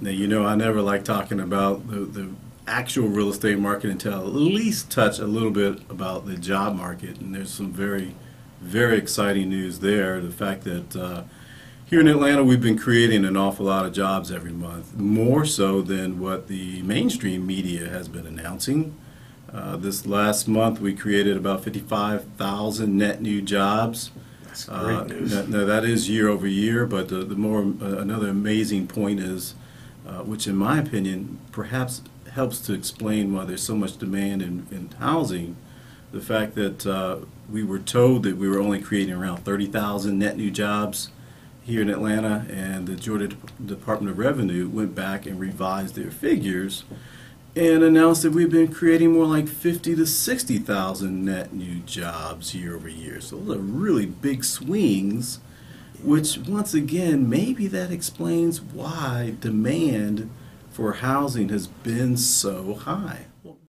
Now, you know, I never like talking about the, the actual real estate market until I at least touch a little bit about the job market. And there's some very, very exciting news there. The fact that uh, here in Atlanta, we've been creating an awful lot of jobs every month, more so than what the mainstream media has been announcing. Uh, this last month, we created about 55,000 net new jobs. That's Uh, great news. no, no, that is year over year, but the, the more uh, another amazing point is, uh, which in my opinion perhaps helps to explain why there's so much demand in, in housing, the fact that uh, we were told that we were only creating around 30,000 net new jobs here in Atlanta, and the Georgia Dep- Department of Revenue went back and revised their figures and announced that we've been creating more like 50 to 60,000 net new jobs year over year. So those are really big swings, which once again, maybe that explains why demand for housing has been so high.